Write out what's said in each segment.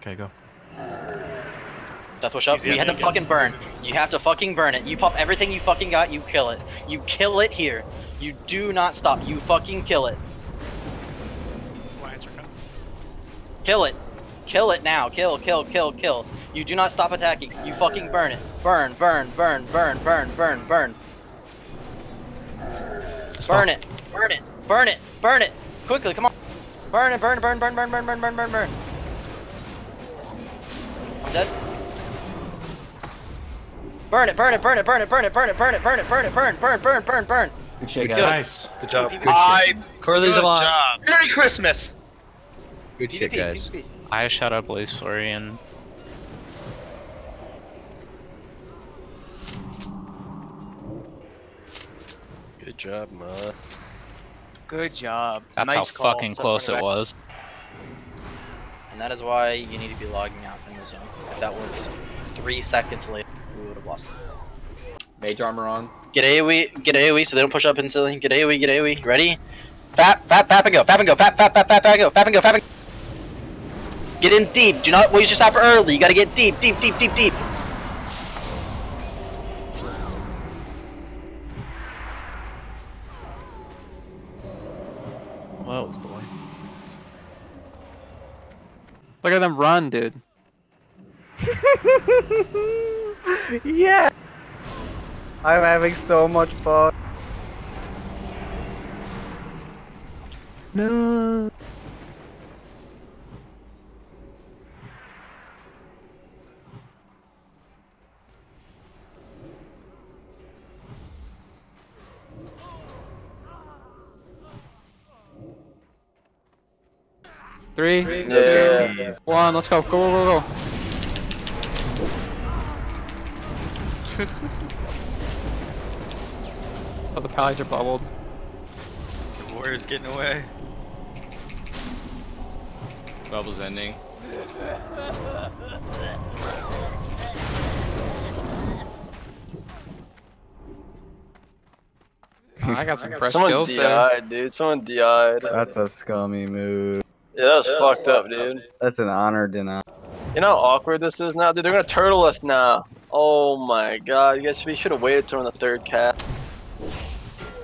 Okay, go. Death Wish up. Easy You on have to me, fucking burn. You have to fucking burn it. You pop everything you fucking got, you kill it. You kill it here. You do not stop. You fucking kill it. Lions are coming. Kill it. Kill it now. Kill, kill, kill, kill. You do not stop attacking. You fucking burn it. Burn, burn, burn, burn, burn, burn, burn. Burn it. Burn it. Burn it. Burn it. Quickly, come on. Burn it, burn, burn, burn, burn, burn, burn, burn, burn, burn. I'm dead. Burn it, burn it, burn it, burn it, burn it, burn it, burn it, burn it, burn it, burn, burn, burn, burn, burn. Good shit, guys. Nice. Good job. I. Corley's Good alive. job. Merry Christmas. Good shit, guys. I shot up Blaze Florian. Good job, Ma. Good job. That's nice how call. fucking close it was. And that is why you need to be logging out from the zone. If that was three seconds late, we would have lost it. Mage armor on. Get AoE, get AoE so they don't push up instantly. Get AoE, get AoE. Ready? Fap, fap, fap and go. Fap and go. Fap, fap, fap, fap, and go. Fap and go. Fap and Get in deep. Do not waste your sapper early. You gotta get deep, deep, deep, deep, deep. Well, it's boy. Look at them run, dude. yeah! I'm having so much fun. No. Three, Yeah. two, one. Let's go. Go, go, go, go. oh, the pallies are bubbled. The Warriors getting away. Bubble's ending. I got some fresh Someone skills there. DI'd, dude. Someone DI'd. That's a scummy move. Yeah, that was fucked up, dude. That's an honor denial. You know how awkward this is now, dude. They're gonna turtle us now. Oh my god, you guys we should have waited till on the third cat.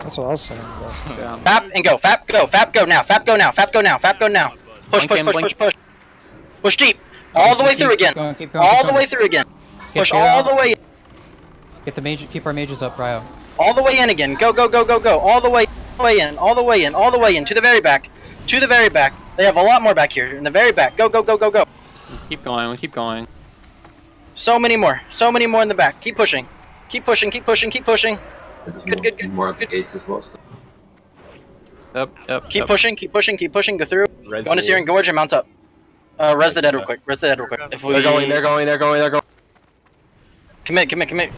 That's what I was saying, bro. Down. Fap and go. Fap, go. Fap, go now. Fap, go now. Fap, go now. Fap, go now. Push, push, push, push, push. Push deep. All the way through again. Going, keep going, All the way through again. Push all the way Get the mage. Keep our mages up, Ryo. all the way in again. Go, go, go, go, go. All the way, all the way in, all the way in, all the way in, to the very back. To the very back. They have a lot more back here. In the very back. Go, go, go, go, go. Keep going. We keep going. So many more. So many more in the back. Keep pushing. Keep pushing, keep pushing, keep pushing. There's Good, more, good, good, more at the good. gates as well. So. Yep, yep. Keep yep. pushing, keep pushing, keep pushing. Go through. Res Go into Searing Gorge and mount up. Uh, res the dead real quick. Res the dead real quick. If we They're going, they're going, they're going, they're going. commit, commit, commit.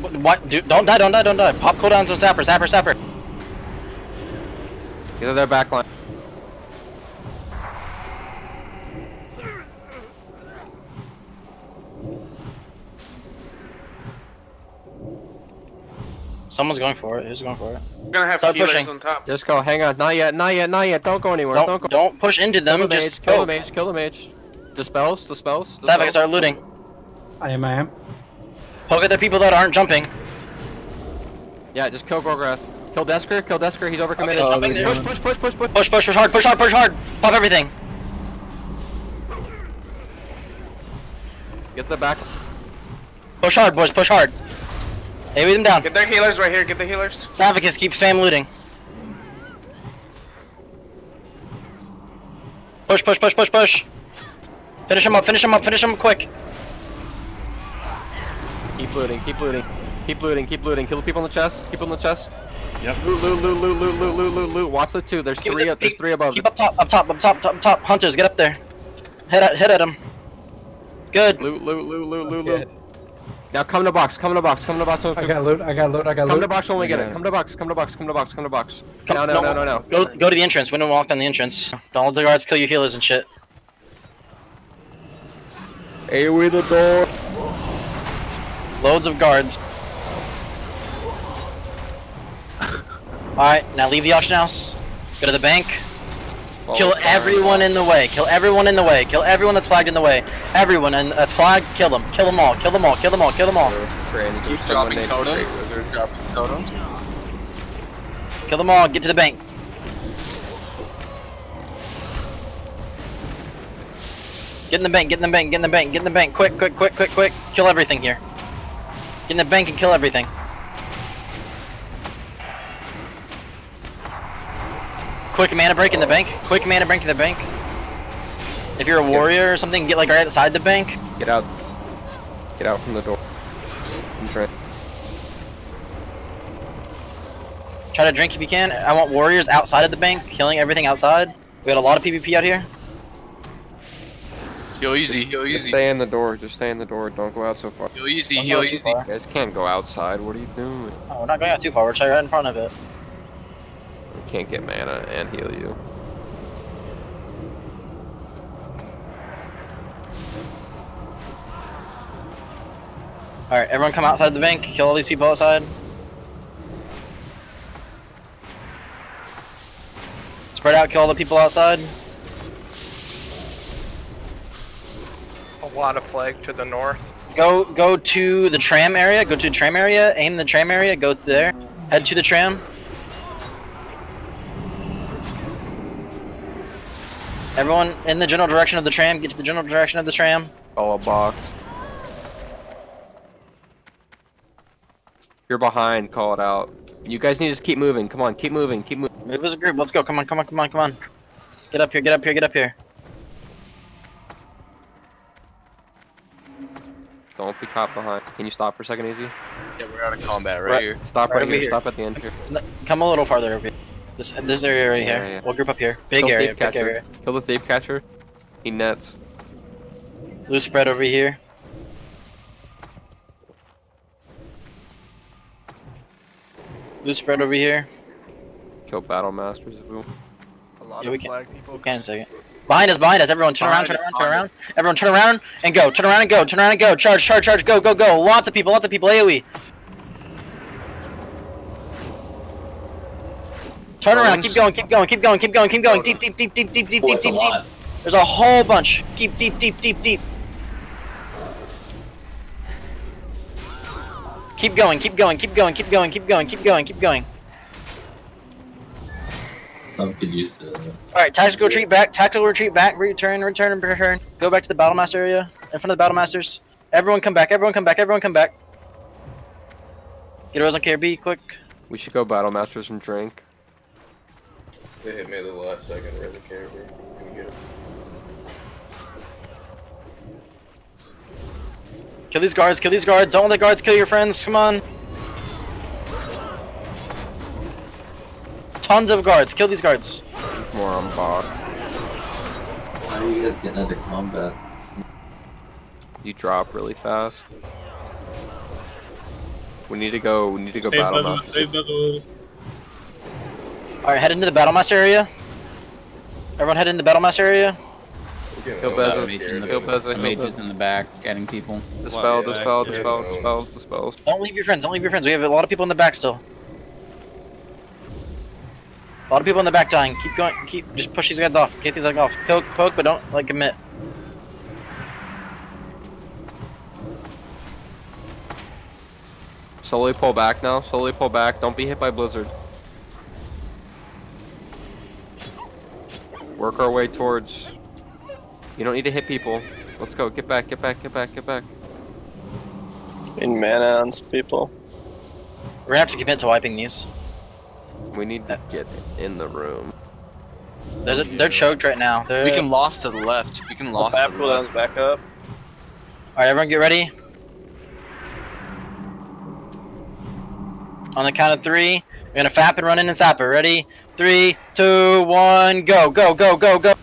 What? what? Dude, don't die, don't die, don't die. Pop cooldowns on Zapper, Zapper, Zapper. Get to their back line. Someone's going for it. Who's going for it? We're gonna have Start healers pushing. on top. Just go, hang on. Not yet, not yet, not yet. Don't go anywhere. Don't, Don't, go. don't push into them. kill the Just mage, kill go. the mage, kill the mage. Dispels, dispels. Savik, dispels. start looting. I am. I am. Poke at the people that aren't jumping. Yeah, just kill Gorgorath. Kill Desker, kill Desker, he's overcommitted. Okay, jumping push, push, push, push, push. Push, push, push hard, push hard, push hard. Pop everything. Get the back. Push hard, boys. Push hard. AoE them down. Get their healers right here. Get the healers. Savicus, keep spam looting. Push, push, push, push, push. Finish him up, finish him up, finish him up quick. Keep looting, keep looting. Keep looting, keep looting. Kill the people in the chest. Keep them in the chest. Yep. Loot, loot, loot, loot, loot, loot, loot, loot, loot. Watch the two. There's Keep three it- up. There's three above. Keep up top, up top, up top, up top. Hunters, get up there. Hit at, hit at him. Good. Loot, loot, loot, loot, loot, loot. Now come to box. Come to box. Come to box. I got loot. I got loot. I got loot. come loot. to box. Only get Yeah. it. Come to box. Come to box. Come to box. Come to box. Come- No, no, no, no, no. Go, go to the entrance. We don't walk down the entrance. All the guards kill your healers and shit. AoE the door. Loads of guards. Alright, now leave the auction house. Go to the bank. Follow Kill everyone in the way. Kill everyone in the way. Kill everyone that's flagged in the way. Everyone and that's flagged, kill them. Kill them all. Kill them all. Kill them all. Kill them all. Friends, Keep there's dropping named totem. Wizard. Dropping totems. Kill them all. Get to the bank. Get in the bank. Get in the bank. Get in the bank. Get in the bank. Quick, quick, quick, quick, quick. Kill everything here. Get in the bank and kill everything. Quick mana break in the bank. Quick mana break in the bank. If you're a warrior or something, get like right outside the bank. Get out. Get out from the door. I'm trying. Try to drink if you can. I want warriors outside of the bank, killing everything outside. We got a lot of PvP out here. Heal easy. Just, Heal just easy. stay in the door. Just stay in the door. Don't go out so far. Heal easy. Don't Heal go easy. far. You guys can't go outside. What are you doing? Oh, we're not going out too far. We're right in front of it. We can't get mana and heal you. All right, everyone, come outside the bank. Kill all these people outside. Spread out. Kill all the people outside. A lot of flag to the north. Go, go to the tram area. Go to the tram area. Aim the tram area. Go there. Head to the tram. Everyone in the general direction of the tram. Get to the general direction of the tram. Oh, a box. You're behind, call it out. You guys need to just keep moving. Come on, keep moving, keep moving. Move as a group. Let's go. Come on, come on, come on, come on. Get up here, get up here, get up here. Don't be caught behind. Can you stop for a second, Easy? Yeah, we're out of combat right, Right. here. Stop Right right, here. here. Stop at the end here. Come a little farther over here. This, this area right Yeah, here. yeah. We'll group up here. Big Kill area, thief big catcher. area. Kill the thief catcher. He nets. Loose spread over here. Loose spread over here. Kill battle masters. if we- A lot Yeah, we of can- flag people. We can second. Behind us, behind us. Everyone turn Behind around, us, turn around, turn around. Everyone turn around and go. Turn around and go. Turn around and go. Charge, charge, charge. Go, go, go. Lots of people, lots of people. AoE. Turn around. Keep going, keep going, keep going, keep going, keep going. Deep, deep, deep, deep, deep, deep, deep, deep, deep. There's a whole bunch. Keep deep, deep, deep, deep. Keep going, keep going, keep going, keep going, keep going, keep going, keep going. Some could use to. Alright, tactical retreat back, tactical retreat back, return, return, return. Go back to the battle master area, in front of the battle masters. Everyone come back, everyone come back, everyone come back. Get Rose on KRB, quick. We should go battle masters and drink. They hit me the last second, really care. Can get it? Kill these guards, kill these guards. Don't let the guards kill your friends, come on. Tons of guards, kill these guards. There's more on box. How are you guys get into combat? You drop really fast. We need to go. We need to go battle masters. Alright, head into the battle master area. Everyone head into the battle master area. Kill Bezos. Kill Bezos. Mages in the back, getting people. Dispel. Dispel. Dispel. Dispel. Dispel. Don't leave your friends, don't leave your friends. We have a lot of people in the back still. A lot of people in the back dying. Keep going, keep, just push these guys off. Get these guys off. Poke, poke, but don't, like, commit. Slowly pull back now. Slowly pull back. Don't be hit by blizzard. Work our way towards. You don't need to hit people. Let's go. Get back. Get back. Get back. Get back. In mana on some people. We're gonna have to commit to wiping these. We need to get in the room. There's a, they're choked right now. They're, We can lost to the left. We can lost Back to the left. back up. Alright, everyone get ready. On the count of three, we're gonna fap and run in and sap it. Ready? Three, two, one, go, go, go, go, go.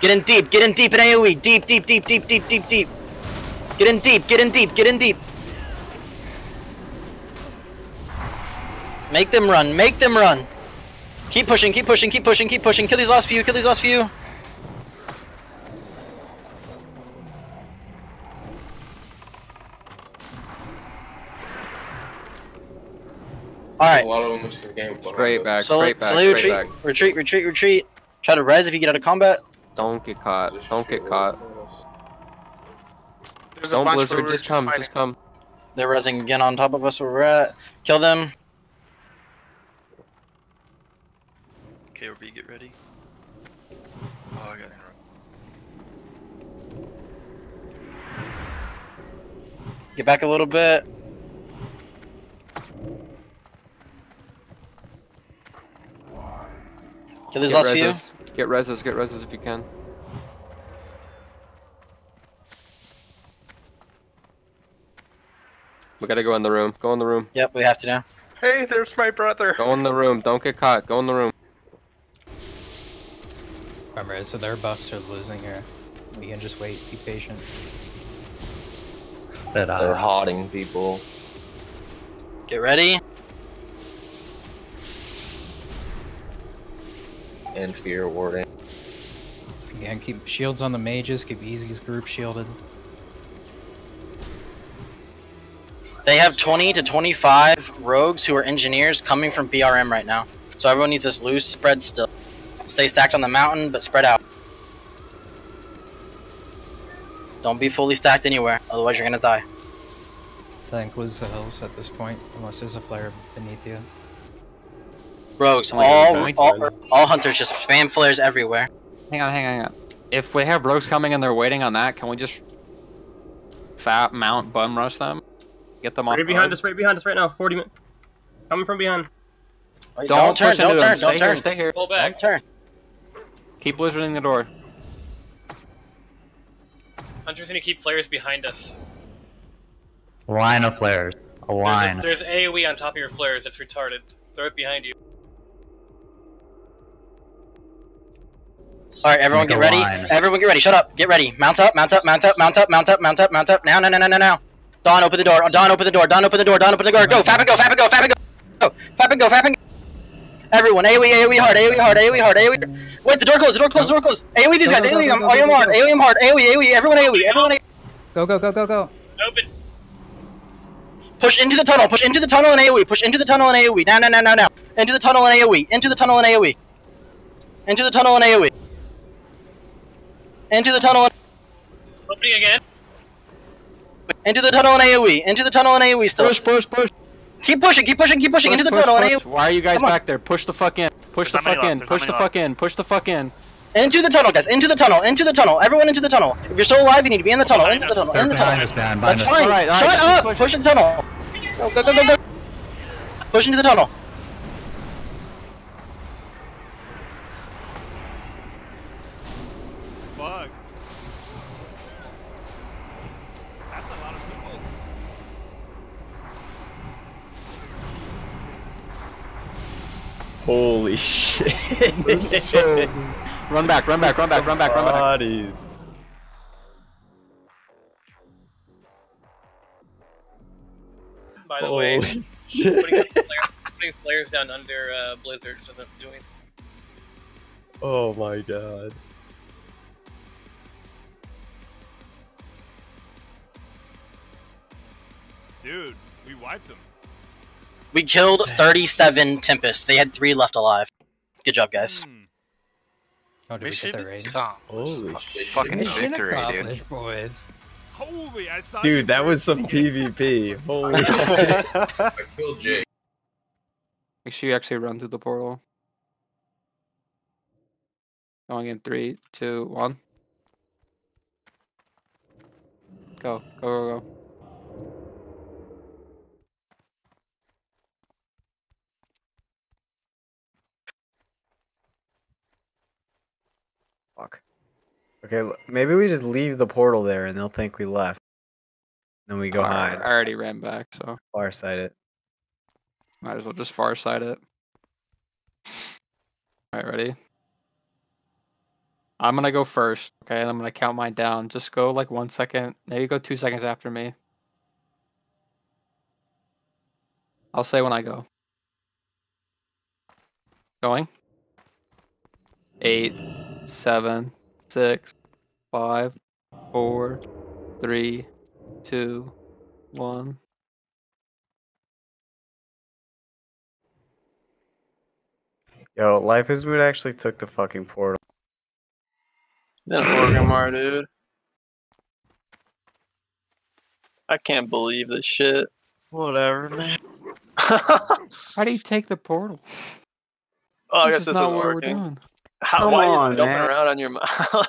Get in deep, get in deep in AoE. Deep, deep, deep, deep, deep, deep, deep. Get in deep, get in deep, get in deep. Make them run, make them run. Keep pushing, keep pushing, keep pushing, keep pushing. Kill these last few, kill these last few. Alright. A lot of them was for game. Straight back. Slowly, Straight back. slowly Straight retreat, back. retreat, retreat, retreat. Try to res if you get out of combat. Don't get caught. Don't get caught. There's Don't bunch blizzard. Just come. fighting. Just come. They're resing again on top of us where we're at. Kill them. KRB, get ready. Oh, I got interrupted. Get back a little bit. Kill these Get last few. reses. Get reses. Get reses if you can. We gotta go in the room. Go in the room. Yep, we have to now. Hey, there's my brother. Go in the room. Don't get caught. Go in the room. Remember, so their buffs are losing here. We can just wait, be patient. That uh, They're hodding people. Get ready. And fear warding. Again, keep shields on the mages, keep Easy's group shielded. They have 20 to 25 rogues who are engineers coming from BRM right now. So everyone needs this loose spread still. Stay stacked on the mountain, but spread out. Don't be fully stacked anywhere, otherwise you're gonna die. I think lose the hills at this point, unless there's a flare beneath you. Rogues, all, all, all hunters just spam flares everywhere. Hang on, hang on, hang on. If we have rogues coming and they're waiting on that, can we just fat mount bum rush them? Get them off. Right behind guard? us, right behind us right now. 40 minutes. Coming from behind. Don't, Don't, turn, push don't into turn, them. don't stay turn. here. Stay here. Pull Don't turn. Keep blizzarding the door. Hunter's gonna keep flares behind us. Line of flares. A line. There's, there's AoE on top of your flares. It's retarded. Throw it behind you. Alright, everyone get ready. line. Everyone get ready. Shut up. Get ready. Mount up, mount up, mount up, mount up, mount up, mount up, mount up. Now, now, now, now, now, now. Dawn, open the door. Dawn, open the door. Dawn, open the door. Dawn, open the door. Go, Fap and go, Fap and go, Fap and go. Go, Fap and go, Fap and go. Everyone, AoE, AoE hard, AoE hard, AoE hard, AoE. Wait, the door closed, the door closed, the door closed. AoE these guys, go, go, AoE them, go, go, AoE go, hard, go. AoE hard, AoE, AoE, everyone AoE, everyone AoE. Go, go, go, go, go! Open. Push into the tunnel, push into the tunnel and AoE, push into the tunnel and AoE. Now, now, now, now, now. Into the tunnel and AoE, into the tunnel and AoE. Into the tunnel and AoE. Into the tunnel and Opening again. Into the tunnel and AoE. Into the tunnel and AoE still. Push, push, push. Keep pushing, keep pushing, keep pushing Push, into the push, tunnel and push. AoE. Why are you guys back there? Push the fuck in. Push the There's not fuck in. Push the not many fuck in. Push the fuck in. Into the tunnel, guys. Into the tunnel. Into the tunnel. Everyone into the tunnel. If you're still alive, you need to be in the tunnel. Into the tunnel. In the tunnel. us, behind, behind That's fine. Alright, alright, Shut up. push. Push into the tunnel. Go, go, go, go, go. Push into the tunnel. Fuck. That's a lot of people. Holy shit. Run back, run back, run back, run back, run back. Bodies. By the way, Holy putting, flares, putting flares down under uh, blizzard isn't doing. Oh my god. Dude, we wiped them. We killed 37 Tempest. They had three left alive. Good job, guys. Hmm. Oh, did we, get the raid? Holy shit. Fucking victory, dude. boys. Holy, I saw Dude, that was some PvP. Holy shit. I killed Jake. Make sure you actually run through the portal. Going in three, two, one. Go, go, go, go. Fuck. Okay, maybe we just leave the portal there and they'll think we left. Then we go I hide. I already ran back, so Far side it. might as well just far side it. Alright, ready? I'm gonna go first, okay, and I'm gonna count mine down. Just go like one second, maybe go two seconds after me. I'll say when I go. Going. Eight, seven, six, five, four, three, two, one. Yo, Life is Mood actually took the fucking portal. Then Orgrimmar, dude. I can't believe this shit. Whatever, man. How do you take the portal? Oh, this I guess is this not is what working. we're doing. How, Come why on, is it man. around on your mouth?